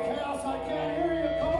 Chaos! house, I can't hear you.